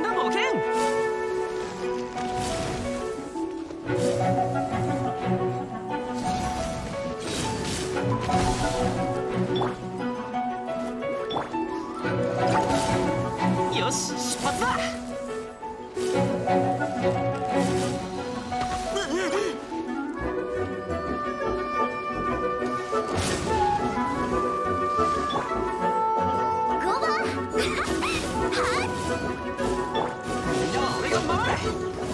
険だ冒険よし出発だ。ゴバはっ him.